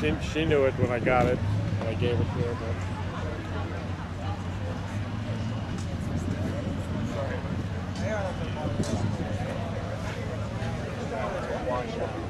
She, she knew it when I got it, and I gave it to her, but on now.